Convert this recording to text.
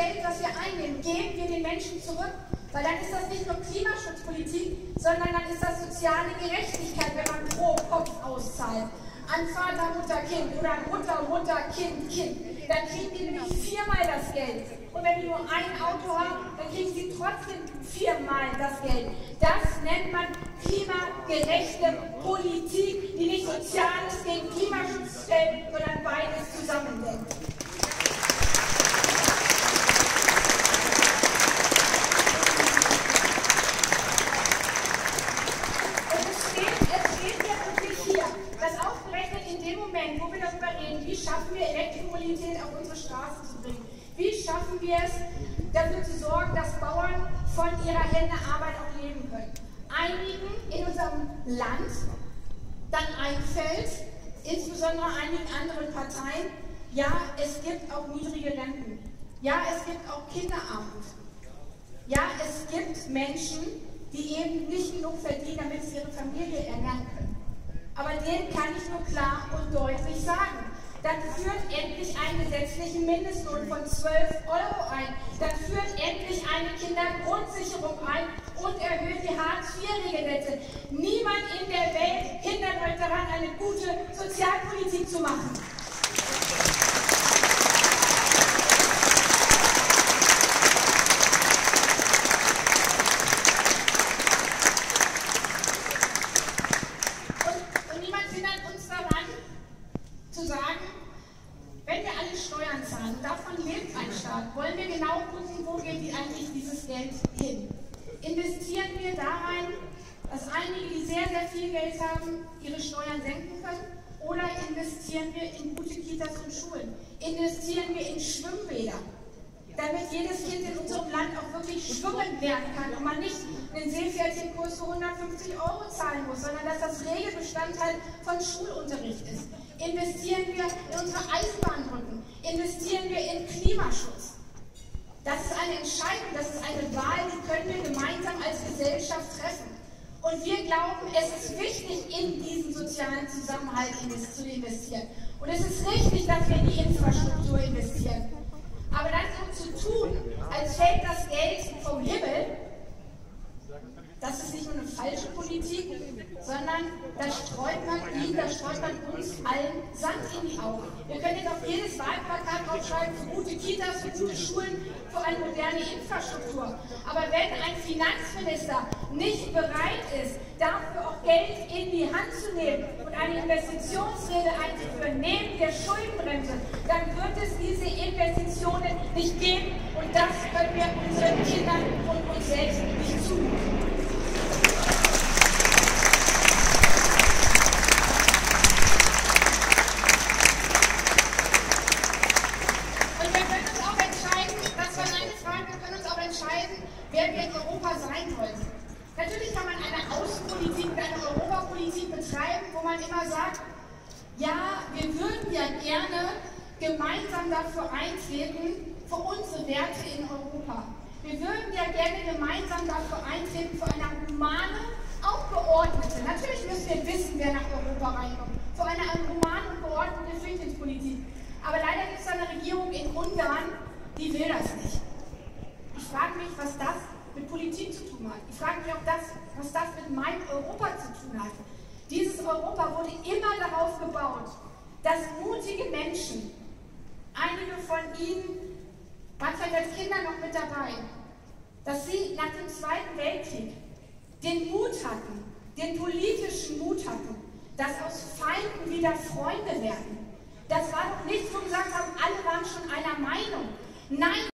Geld, das wir einnehmen, geben wir den Menschen zurück. Weil dann ist das nicht nur Klimaschutzpolitik, sondern dann ist das soziale Gerechtigkeit, wenn man pro Kopf auszahlt. An Vater, Mutter, Kind oder an Mutter, Mutter, Kind, Kind. Dann kriegen die nämlich viermal das Geld. Und wenn die nur ein Auto haben, dann kriegen sie trotzdem viermal das Geld. Das nennt man klimagerechte Politik, die nicht Soziales gegen Klimaschutz stellt, sondern beides zusammendenkt. Schaffen wir Elektromobilität auf unsere Straßen zu bringen? Wie schaffen wir es, dafür zu sorgen, dass Bauern von ihrer Hände Arbeit auch leben können? Einigen in unserem Land dann einfällt, insbesondere einigen anderen Parteien, ja, es gibt auch niedrige Renten. Ja, es gibt auch Kinderarmut. Ja, es gibt Menschen, die eben nicht genug verdienen, damit sie ihre Familie ernähren. Aber denen kann ich nur klar und deutlich sagen, dann führt endlich einen gesetzlichen Mindestlohn von 12 Euro ein. Dann führt endlich eine Kindergrundsicherung ein und erhöht die Hartz-IV-Regelsätze. Niemand in der Welt hindert euch daran, eine gute Sozialpolitik zu machen. Wollen wir genau gucken, wo geht eigentlich dieses Geld hin. Investieren wir da rein, dass einige, die sehr, sehr viel Geld haben, ihre Steuern senken können? Oder investieren wir in gute Kitas und Schulen? Investieren wir in Schwimmbäder? damit jedes Kind in unserem Land auch wirklich schwimmen lernen kann und man nicht einen Seepferdchenkurs für 150 Euro zahlen muss, sondern dass das Regelbestandteil von Schulunterricht ist. Investieren wir in unsere Eisenbahnbrücken, investieren wir in Klimaschutz. Das ist eine Entscheidung, das ist eine Wahl, die können wir gemeinsam als Gesellschaft treffen. Und wir glauben, es ist wichtig, in diesen sozialen Zusammenhalt zu investieren. Und es ist richtig, dass wir in die Infrastruktur investieren. Aber dann so zu tun, als fällt das Geld vom Himmel, das ist nicht nur eine falsche Politik, sondern da streut man streut man uns allen Sand in die Augen. Wir können jetzt auf jedes Wahlplakat draufschreiben, für gute Kitas, für gute Schulen, für eine moderne Infrastruktur. Aber wenn ein Finanzminister nicht bereit ist, dafür auch Geld in die Hand zu nehmen und eine Investitionsrede einzuführen, neben der Schuldenbremse, dann wird es diese Investitionen nicht geben und das können wir unseren Kindern und uns selbst nicht zumuten. wer wir in Europa sein wollen. Natürlich kann man eine Außenpolitik und eine Europapolitik betreiben, wo man immer sagt, ja, wir würden ja gerne gemeinsam dafür eintreten, für unsere Werte in Europa. Wir würden ja gerne gemeinsam dafür eintreten, für eine humane, auch geordnete, natürlich müssen wir wissen, wer nach Europa reinkommt, für eine humane und geordnete Flüchtlingspolitik. Aber leider gibt es eine Regierung in Ungarn, die will das nicht. Ich frage mich, was das mit Politik zu tun hat. Ich frage mich auch, das, was das mit meinem Europa zu tun hat. Dieses Europa wurde immer darauf gebaut, dass mutige Menschen, einige von ihnen waren vielleicht als Kinder noch mit dabei, dass sie nach dem Zweiten Weltkrieg den Mut hatten, den politischen Mut hatten, dass aus Feinden wieder Freunde werden. Das war doch nicht, wo gesagt haben, alle waren schon einer Meinung. Nein,